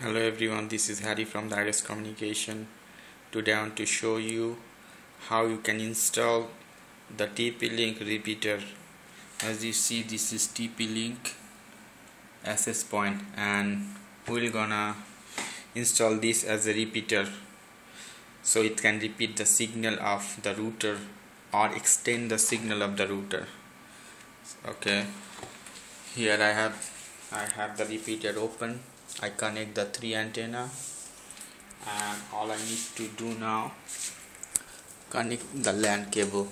Hello everyone, this is Harry from the Aires Communication. Today I want to show you how you can install the TP-Link repeater. As you see, this is TP-Link access point and we're gonna install this as a repeater so it can repeat the signal of the router or extend the signal of the router. Okay, here I have I have the repeater open I connect the three antenna and all I need to do now connect the LAN cable.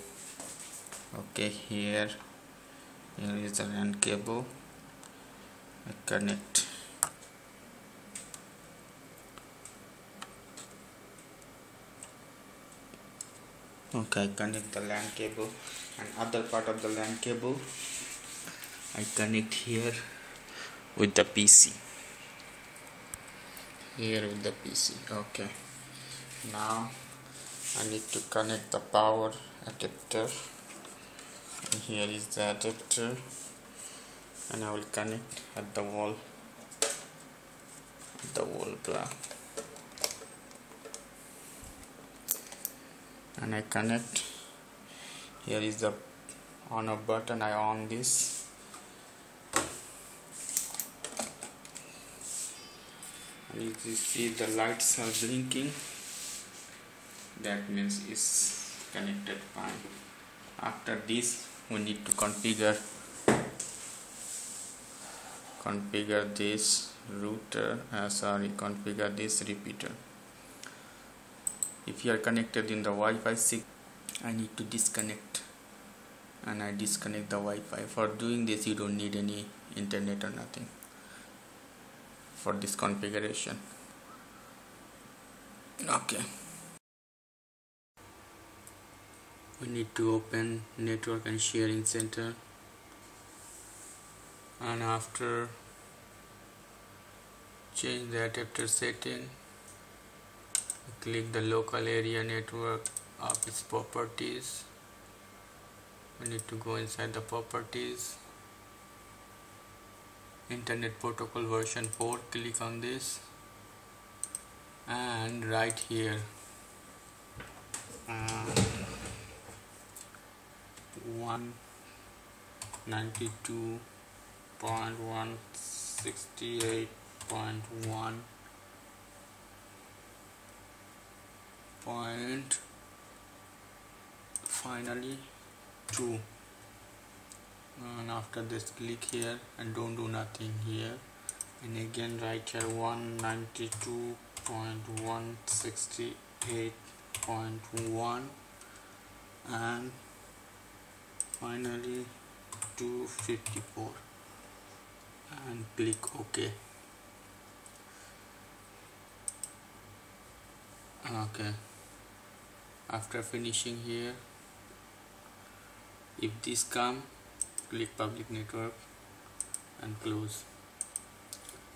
Okay here here is the LAN cable. I connect. Okay connect the LAN cable and other part of the LAN cable. I connect here with the PC here with the PC okay. Now I need to connect the power adapter. And here is the adapter. And I will connect at the wall. The wall bra and I connect. Here is the on off button. I on this you see the lights are blinking that means it's connected fine. After this we need to configure configure this router uh, sorry configure this repeater. If you are connected in the Wi-Fi 6 I need to disconnect. And I disconnect the Wi-Fi. For doing this you don't need any internet or nothing for this configuration. Okay. We need to open network and sharing center. And after change the adapter setting. Click the local area network of its properties. We need to go inside the properties internet protocol version 4 click on this and right here. Uh, 192.168.1 point finally 2 Uh, and after this click here and don't do nothing here. And again right here 192.168.1 and finally 254 and click ok. Okay. After finishing here if this come click public network and close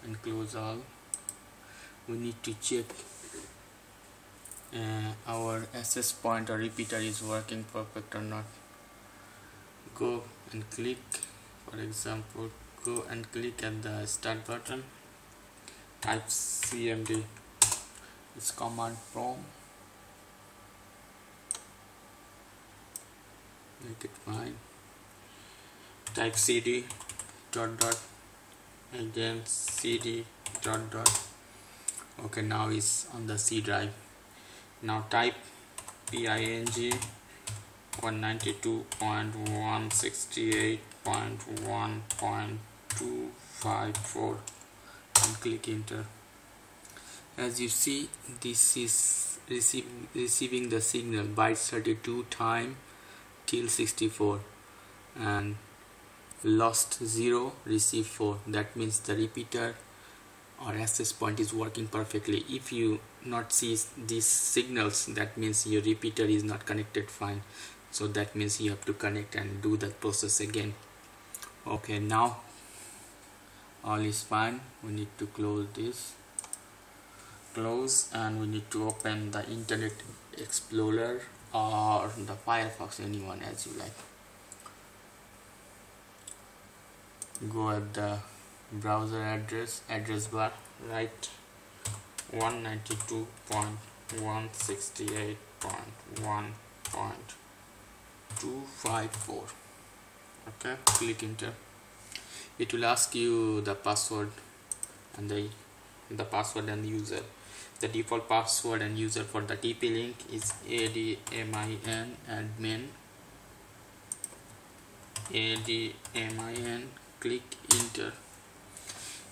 and close all. We need to check uh, our access point or repeater is working perfect or not. Go and click for example go and click at the start button. Type cmd it's command prompt. Make it fine type cd dot dot again cd dot dot. Okay now it's on the c drive. Now type ping 192.168.1.254 and click enter. As you see this is receive, receiving the signal bytes 32 time till 64 and lost 0 receive 4 that means the repeater or access point is working perfectly. If you not see these signals that means your repeater is not connected fine. So that means you have to connect and do that process again. Okay now all is fine. We need to close this. Close and we need to open the internet explorer or the firefox anyone as you like go at the browser address address bar write 192.168.1.254 okay click enter. It will ask you the password and the the password and user. The default password and user for the TP-Link is admin. Admin admin click enter.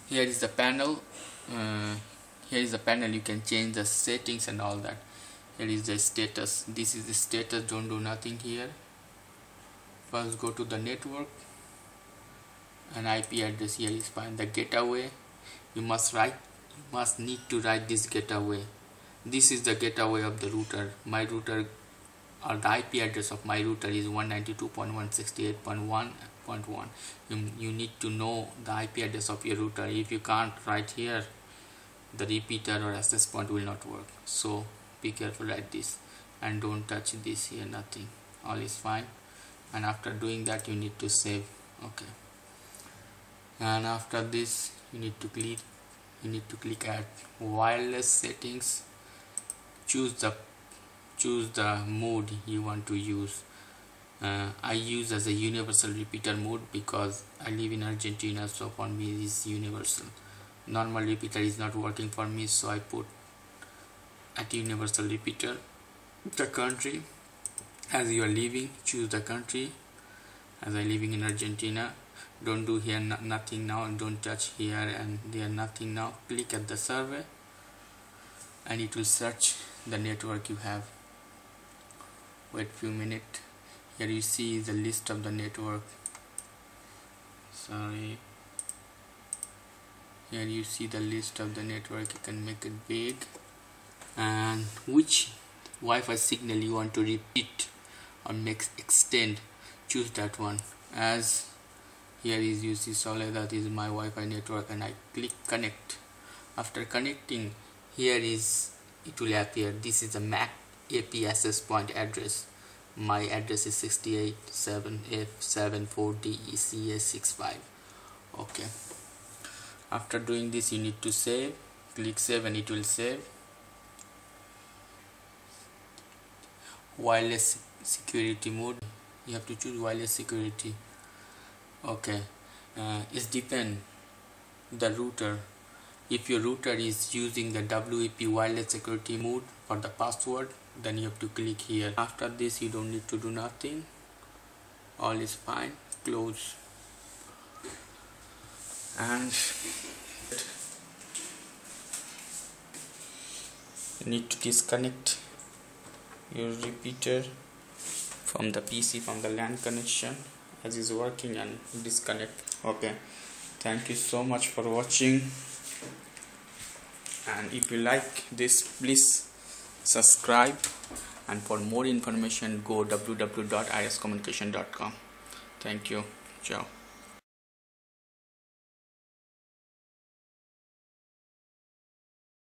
Here is the panel uh, here is the panel you can change the settings and all that. Here is the status this is the status don't do nothing here. First go to the network. And IP address here is fine the gateway. You must write you must need to write this gateway. This is the gateway of the router. My router or the IP address of my router is 192.168.1.1 you, you need to know the IP address of your router. If you can't write here the repeater or access point will not work. So be careful write this and don't touch this here nothing. All is fine. And after doing that you need to save. Okay. And after this you need to click you need to click at wireless settings. Choose the choose the mode you want to use. Uh, I use as a universal repeater mode because I live in Argentina so for me is universal. Normal repeater is not working for me so I put at universal repeater the country. As you are living choose the country. As I living in Argentina don't do here nothing now don't touch here and there nothing now. Click at the survey and it will search the network you have wait few minutes here you see the list of the network. Sorry. Here you see the list of the network. You can make it big. And which Wi-Fi signal you want to repeat or make extend. Choose that one. As here is you see Soledad is my Wi-Fi network and I click connect. After connecting here is it will appear. This is a MAC AP access point address. My address is 687F74DECS65 okay. After doing this you need to save. Click save and it will save. Wireless security mode. You have to choose wireless security. Okay. Uh, it depend the router. If your router is using the WEP wireless security mode for the password then you have to click here. After this you don't need to do nothing. All is fine. Close. And you need to disconnect your repeater from the PC from the LAN connection as is working and disconnect. Okay. Thank you so much for watching. And if you like this please subscribe. And for more information go www.airescommunication.com thank you. Ciao